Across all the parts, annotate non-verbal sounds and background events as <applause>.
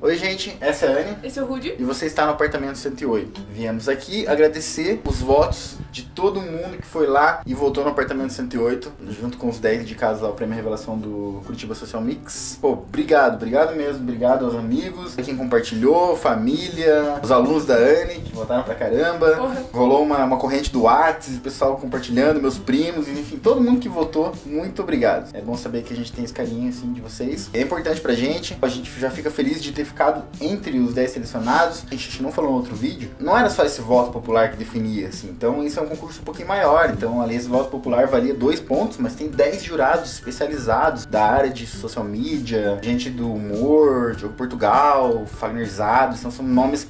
Oi, gente, essa é a Anne. Esse é o Rudy. E você está no apartamento 108. Viemos aqui agradecer os votos de todo mundo que foi lá e votou no apartamento 108, junto com os 10 indicados lá ao Prêmio Revelação do Curitiba Social Mix. Pô, obrigado, obrigado mesmo, obrigado aos amigos, a quem compartilhou, família, os alunos da Anne, que votaram pra caramba. Porra. Rolou uma, uma corrente do Whats, o pessoal compartilhando, meus primos, enfim, todo mundo que votou, muito obrigado. É bom saber que a gente tem esse carinho assim de vocês. É importante pra gente, a gente já fica feliz de ter ficado entre os 10 selecionados. A gente não falou no outro vídeo, não era só esse voto popular que definia, assim. Então isso é um concurso um pouquinho maior. Então, ali esse voto popular valia dois pontos, mas tem 10 jurados especializados da área de social media, gente do humor, Diogo Portugal, Fagner Zado, então são nomes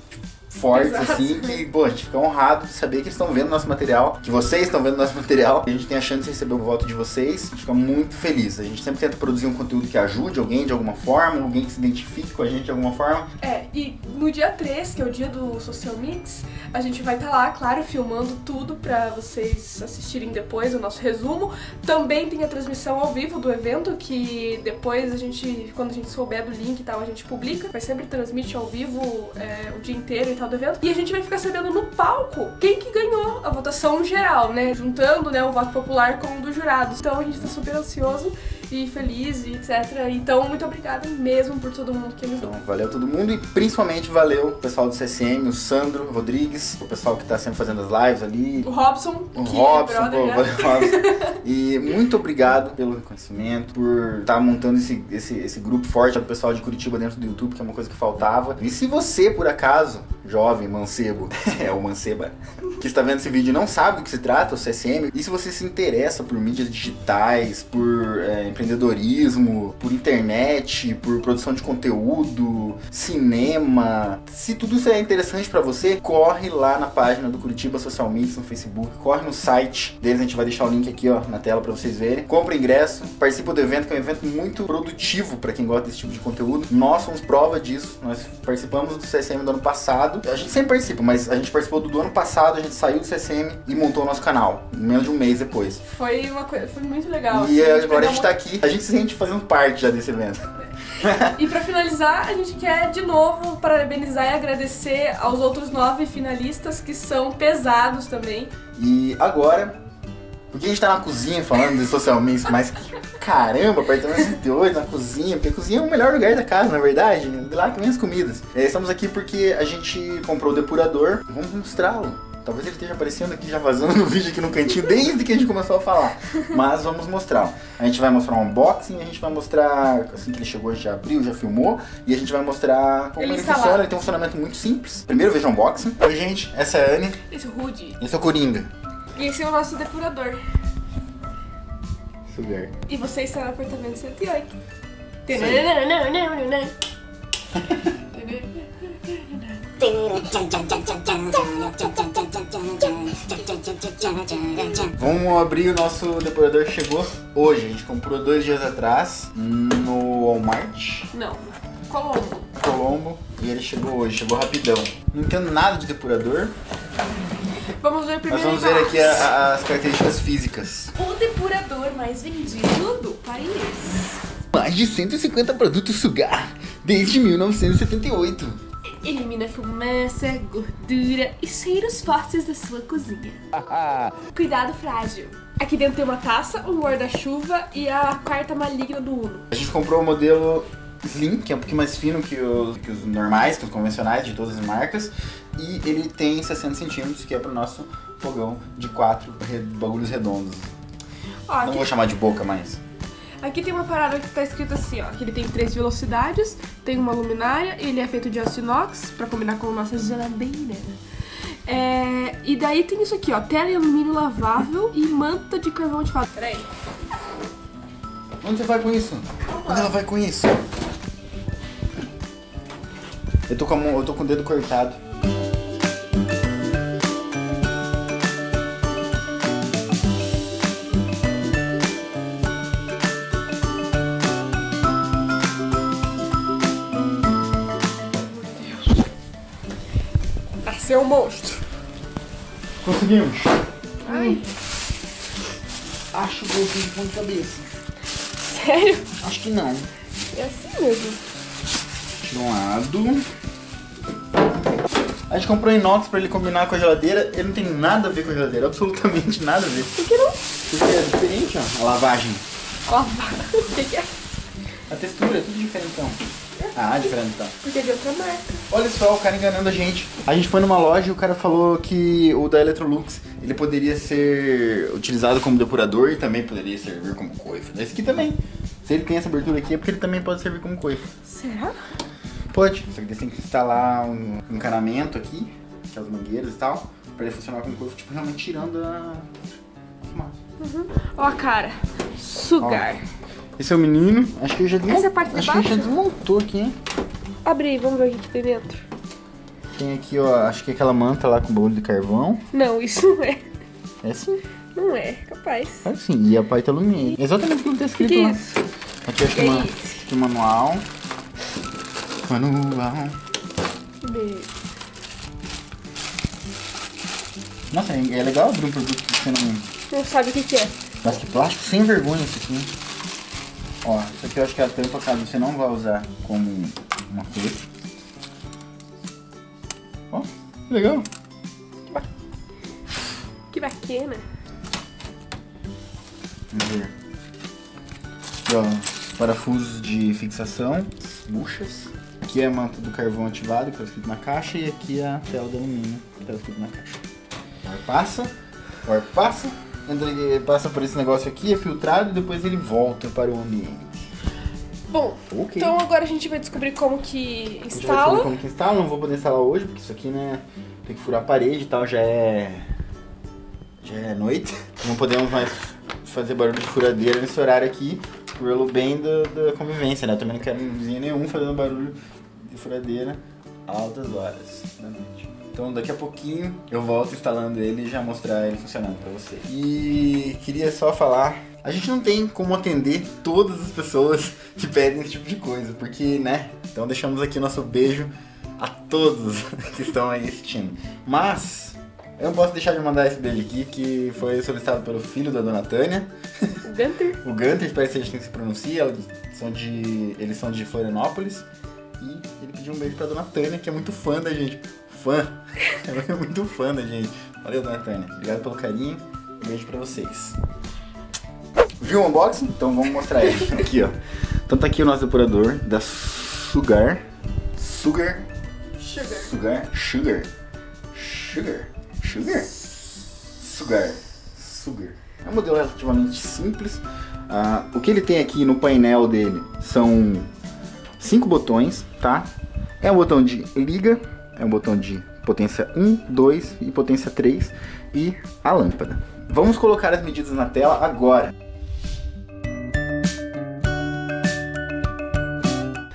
fortes, Exato. assim, que, pô, a gente fica honrado de saber que eles estão vendo nosso material, que vocês estão vendo nosso material, e a gente tem a chance de receber o voto de vocês, a gente fica muito feliz. A gente sempre tenta produzir um conteúdo que ajude alguém de alguma forma, alguém que se identifique com a gente de alguma forma. É, e no dia 3, que é o dia do Social Mix, a gente vai estar lá, claro, filmando tudo pra vocês assistirem depois o nosso resumo. Também tem a transmissão ao vivo do evento, que depois a gente, quando a gente souber do link e tal, a gente publica. Vai sempre transmite ao vivo é, o dia inteiro e tal do evento. E a gente vai ficar sabendo no palco quem que ganhou a votação geral, né? Juntando né, o voto popular com o dos jurados. Então a gente tá super ansioso e feliz e etc. Então, muito obrigada mesmo por todo mundo que ajudou. Então, valeu todo mundo e principalmente valeu o pessoal do CSM, o Sandro Rodrigues, o pessoal que tá sempre fazendo as lives ali, O Robson, O que Robson, é brother, pô, né? valeu, Robson. <laughs> E muito obrigado pelo reconhecimento, por estar montando esse, esse, esse grupo forte do pessoal de Curitiba dentro do YouTube, que é uma coisa que faltava. E se você, por acaso, jovem, mancebo, <laughs> é o manceba, que está vendo esse vídeo e não sabe do que se trata, o CSM, e se você se interessa por mídias digitais, por é, empreendedorismo, por internet, por produção de conteúdo, cinema, se tudo isso é interessante pra você, corre lá na página do Curitiba Social Mix no Facebook, corre no site deles, a gente vai deixar o link aqui ó, na tela pra vocês verem. Compra ingresso, participa do evento, que é um evento muito produtivo pra quem gosta desse tipo de conteúdo. Nós somos prova disso, nós participamos do CSM do ano passado. A gente sempre participa, mas a gente participou do, do ano passado, a gente saiu do CSM e montou o nosso canal, menos de um mês depois. Foi uma coisa, foi muito legal. e assim, agora a gente tá aqui, a gente se sente fazendo parte já desse evento. E pra finalizar, a gente quer de novo parabenizar e agradecer aos outros nove finalistas que são pesados também. E agora, porque a gente tá na cozinha falando de social mix, mas que caramba, apartamento 108 na cozinha, porque a cozinha é o melhor lugar da casa, na verdade, né? de lá que vem as comidas. É, estamos aqui porque a gente comprou o depurador, vamos mostrá-lo. Talvez ele esteja aparecendo aqui já vazando no vídeo aqui no cantinho desde que a gente começou a falar. Mas vamos mostrar. A gente vai mostrar um unboxing, a gente vai mostrar assim que ele chegou, a gente já abriu, já filmou, e a gente vai mostrar como Ele ele, funciona. Ele tem um funcionamento muito simples. Primeiro veja o unboxing. Oi, gente, essa é a Anne, Esse é o Rudy. e esse é o Coringa. E esse é o nosso depurador. Sugar. E você está no apartamento 108. Vamos abrir o nosso depurador que chegou hoje. A gente comprou dois dias atrás no Walmart, Não, Colombo. Colombo, e ele chegou hoje, chegou rapidão. Não entendo nada de depurador, Vamos ver mas primeiro. vamos ver aqui a- a- as características físicas. O depurador mais vendido do país. Mais de 150 produtos sugar desde 1978. Elimina fumaça, gordura e cheiros fortes da sua cozinha. <laughs> Cuidado frágil. Aqui dentro tem uma taça, um guarda-chuva e a carta maligna do Uno. A gente comprou o modelo Slim, que é um pouquinho mais fino que os, que os normais, que os convencionais de todas as marcas. E ele tem 60 centímetros, que é pro nosso fogão de quatro bagulhos redondos. Ó, Não aqui, vou chamar de boca mais. aqui tem uma parada que tá escrito assim, ó. Que ele tem três velocidades, tem uma luminária, ele é feito de aço inox, pra combinar com nossa geladeira. É, e daí tem isso aqui, ó. Tela e alumínio lavável e manta de carvão de fato. Peraí. Onde você vai com isso? Onde ela vai com isso? Eu tô com, mão, eu tô com o dedo cortado. Um monstro. Conseguimos. Ai. acho que vou de ponta cabeça. Sério? Acho que não. É assim mesmo. De um lado. A gente comprou inox pra ele combinar com a geladeira. Ele não tem nada a ver com a geladeira, absolutamente nada a ver. Por que não? Porque é diferente, ó. A lavagem. Ó, <laughs> o que que é? A textura é tudo diferentão. Ah, diferentão. Porque é de outra marca. Olha só, o cara enganando a gente. A gente foi numa loja e o cara falou que o da Electrolux ele poderia ser utilizado como depurador e também poderia servir como coifa. Esse aqui também. Se ele tem essa abertura aqui é porque ele também pode servir como coifa. Será? Pode, só que você tem que instalar um encanamento aqui, que é as mangueiras e tal, pra ele funcionar como coifa, tipo, realmente tirando a fumaça. Ó a cara. Sugar. Esse é o menino, acho que ele já desmontou. Essa é a parte de acho que ele já baixo? desmontou aqui, hein? Abre aí, vamos ver o que que tem dentro. Tem aqui, ó, acho que é aquela manta lá com bolo de carvão. Não, isso não é. É sim. Não é, capaz. Que sim, e a parte alumínio. Exatamente o que tá escrito que é lá. isso? Aqui acho que, uma, isso? que manual. Manual. Nossa, é é legal abrir um produto que você não. Não sabe o que, que é. Mas que plástico sem vergonha isso aqui. Ó, isso aqui eu acho que é a tampa caso você não vai usar como uma coisa. Ó, que legal. Que bacana. Vamos ver. Aqui, ó, os parafusos de fixação, buchas. Aqui é a manta do carvão ativado, que tá escrito na caixa, e aqui é a tela de alumínio, que tá escrito na caixa. O ar passa, o ar passa, ele passa por esse negócio aqui, é filtrado, e depois ele volta para o ambiente. Bom, Ok. então agora a gente vai descobrir como que A gente vai descobrir instala. como que instala, não vou poder instalar hoje, porque isso aqui, né, tem que furar a parede e tal, já é... Já é noite. <laughs> Não podemos mais fazer barulho de furadeira nesse horário aqui, pelo bem da, da convivência, né? Eu também não quero vizinho nenhum fazendo barulho de furadeira a altas horas da noite. Então daqui a pouquinho eu volto instalando ele e já mostrar ele funcionando pra você. E queria só falar, a gente não tem como atender todas as pessoas <laughs> que pedem esse tipo de coisa, porque, né? Então deixamos aqui nosso beijo a todos <laughs> que estão aí assistindo. Mas eu não posso deixar de mandar esse beijo aqui, que foi solicitado pelo filho da dona Tânia. O Gunter. <laughs> O Gunter, parece que a gente tem que se pronuncia, eles são de, eles são de Florianópolis. E ele pediu um beijo pra dona Tânia, que é muito fã da gente. Fã. <laughs> Ela é muito fã da gente. Valeu, dona Tânia. Obrigado pelo carinho. Um beijo pra vocês. Viu o unboxing? Então vamos mostrar ele. <laughs> Aqui, ó. Então tá aqui o nosso depurador da Sugar. Sugar. Sugar. Sugar. Sugar. Sugar. Sugar. Sugar. Sugar. É um modelo relativamente simples. Ah, o que ele tem aqui no painel dele são cinco botões, tá? É um botão de liga, é um botão de potência 1, 2 e potência 3 e a lâmpada. Vamos colocar as medidas na tela agora.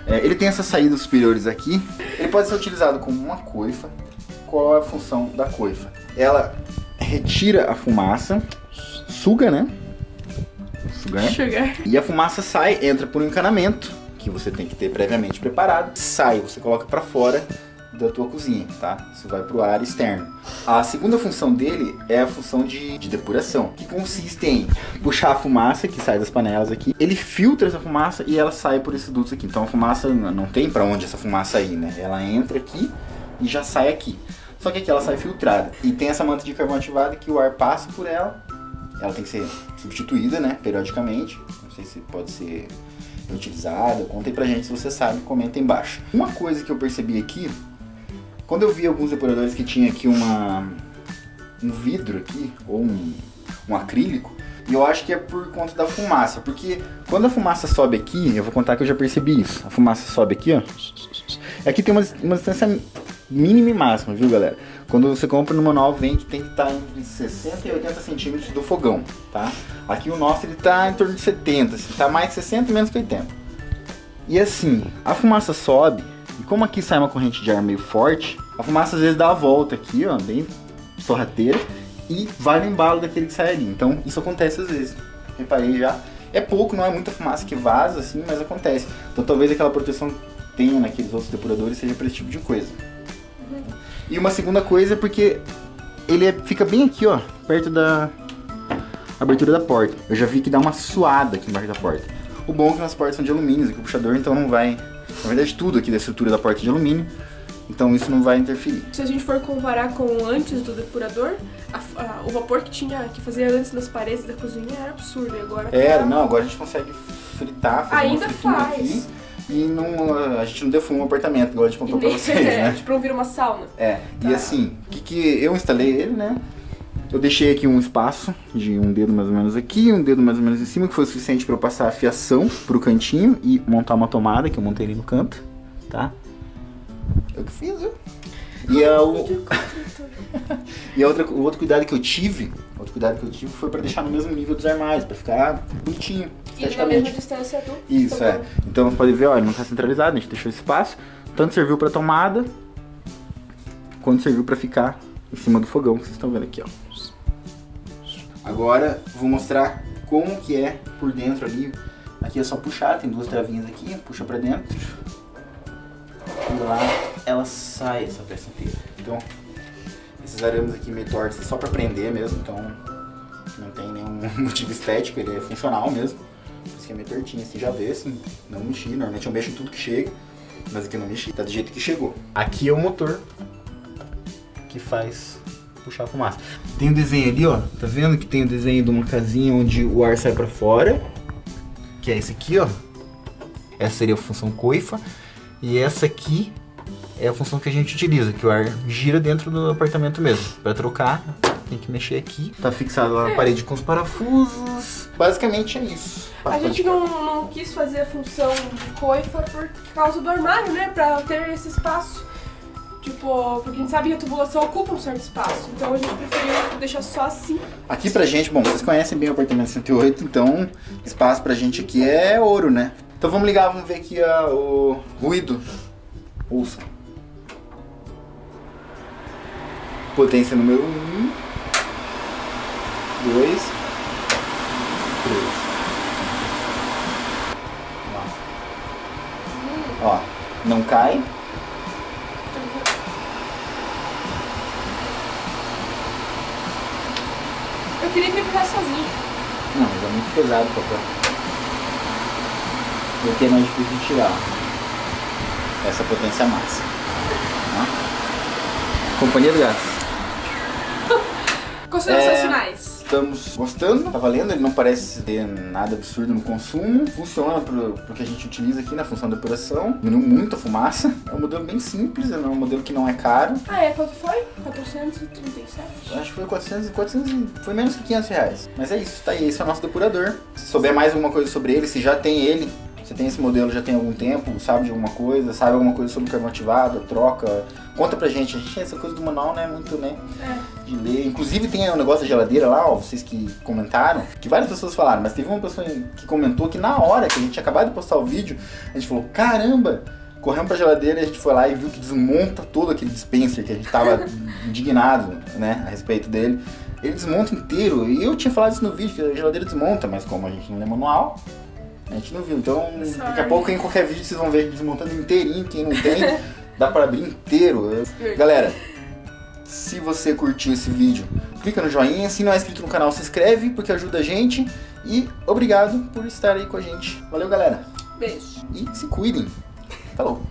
É, ele tem essas saídas superiores aqui. Ele pode ser utilizado como uma coifa. Qual é a função da coifa? Ela retira a fumaça, suga, né? Sugar. Sugar. E a fumaça sai, entra por um encanamento que você tem que ter previamente preparado. Sai, você coloca para fora da tua cozinha, tá? Isso vai pro ar externo. A segunda função dele é a função de, de depuração, que consiste em puxar a fumaça que sai das panelas aqui. Ele filtra essa fumaça e ela sai por esses dutos aqui. Então a fumaça não tem para onde essa fumaça ir, né? Ela entra aqui e já sai aqui. Só que aqui ela sai filtrada. E tem essa manta de carvão ativada que o ar passa por ela. Ela tem que ser substituída, né? Periodicamente. Não sei se pode ser reutilizada. Contem pra gente se você sabe, comenta embaixo. Uma coisa que eu percebi aqui, quando eu vi alguns depuradores que tinha aqui uma um vidro aqui, ou um, um acrílico, e eu acho que é por conta da fumaça, porque quando a fumaça sobe aqui, eu vou contar que eu já percebi isso. A fumaça sobe aqui, ó. Aqui tem uma, uma distância mínima e máxima, viu, galera? Quando você compra no manual, vem que tem que estar entre 60 e 80 centímetros do fogão, tá? Aqui o nosso ele tá em torno de 70, assim, tá mais de 60 e menos que 80. E assim, a fumaça sobe, e como aqui sai uma corrente de ar meio forte, a fumaça às vezes dá a volta aqui, ó, bem sorrateira, e vai no embalo daquele que sai ali. Então isso acontece às vezes. Reparei já. É pouco, não é muita fumaça que vaza, assim, mas acontece. Então talvez aquela proteção tenha naqueles outros depuradores seja para esse tipo de coisa. E uma segunda coisa é porque ele é- fica bem aqui, ó, perto da, abertura da porta. Eu já vi que dá uma suada aqui embaixo da porta. O bom é que as portas são de alumínio, aqui o puxador então não vai. Na verdade, tudo aqui da estrutura da porta de alumínio, então isso não vai interferir. Se a gente for comparar com antes do depurador, a- a- o vapor que tinha que fazia antes nas paredes da cozinha era absurdo. E agora tá- Era, não, agora a gente consegue fritar, fazer Ainda faz. aqui. E não, a gente não defuma o apartamento, igual a gente <laughs> E contou pra nem- vocês, é, né? tipo, não vira uma sauna. É, e Tá. assim, o que, que eu instalei ele, né? Eu deixei aqui um espaço de um dedo mais ou menos aqui, um dedo mais ou menos em cima, que foi o suficiente para eu passar a fiação pro cantinho e montar uma tomada, que eu montei ali no canto, tá? Eu que fiz, viu? E, a, o, <laughs> e a outra, o outro cuidado que eu tive, outro cuidado que eu tive foi para deixar no mesmo nível dos armários, para ficar bonitinho, E na mesma distância do. Isso, é. Então você pode ver, ó, ele não tá centralizado, a gente deixou espaço. Tanto serviu pra tomada, quanto serviu pra ficar em cima do fogão, que vocês estão vendo aqui, ó. Agora vou mostrar como que é por dentro ali. Aqui é só puxar, tem duas travinhas aqui, puxa pra dentro. E lá ela sai essa peça inteira. Então, esses arames aqui meio tortos é só pra prender mesmo, então não tem nenhum <laughs> motivo estético, ele é funcional mesmo. Por isso que é meio tortinho, assim, já vê, assim, não mexi. Normalmente eu mexo em tudo que chega, mas aqui não mexi, tá do jeito que chegou. Aqui é o motor que faz puxar a fumaça. Tem o desenho ali, ó, tá vendo que tem o desenho de uma casinha onde o ar sai pra fora, que é esse aqui, ó. Essa seria a função coifa. E essa aqui é a função que a gente utiliza, que o ar gira dentro do apartamento mesmo. Para trocar, tem que mexer aqui. Tá fixado lá na parede com os parafusos. Basicamente é isso. A gente não, não quis fazer a função de coifa por causa do armário, né? Pra ter esse espaço. Tipo, porque a gente sabe que a tubulação ocupa um certo espaço. Então a gente preferiu deixar só assim. Aqui pra gente, bom, vocês conhecem bem o apartamento 108, então espaço pra gente aqui é ouro, né? Então vamos ligar, vamos ver aqui a- o ruído. Ouça. Potência número 1. Um, 2. 3. Ó, não cai. Queria que ele ficasse sozinho. Não, mas é muito pesado pra cá. Porque é mais difícil de tirar. Essa potência máxima. Ó. Companhia do gás. <laughs> Considerações É. finais. Estamos gostando, tá valendo, ele não parece ter nada absurdo no consumo, funciona pro, pro que a gente utiliza aqui na função de depuração, diminuiu muito a fumaça, é um modelo bem simples, é um modelo que não é caro, Ah, é? Quanto foi? 437? Eu acho que foi 400, 400 e- foi menos que 500 reais. Mas é isso, tá aí, esse é o nosso depurador. Se souber mais alguma coisa sobre ele, se já tem ele, você tem esse modelo já tem algum tempo, sabe de alguma coisa, sabe alguma coisa sobre carvão ativado, troca, conta pra gente. A gente essa coisa do manual não é muito, né, É. de ler. Inclusive tem o negócio da geladeira lá, ó, vocês que comentaram, que várias pessoas falaram, mas teve uma pessoa que comentou que na hora que a gente tinha acabado de postar o vídeo, a gente falou, caramba! Corremos pra geladeira e a gente foi lá e viu que desmonta todo aquele dispenser que a gente tava <laughs> indignado, né, a respeito dele. Ele desmonta inteiro. E eu tinha falado isso no vídeo, que a geladeira desmonta, mas como a gente não lê manual, a gente não viu. Então, daqui a Sorry. pouco em qualquer vídeo vocês vão ver desmontando inteirinho. Quem não tem, <laughs> dá para abrir inteiro. Galera, se você curtiu esse vídeo, clica no joinha. Se não é inscrito no canal, se inscreve, porque ajuda a gente. E obrigado por estar aí com a gente. Valeu, galera. Beijo. E se cuidem. Falou.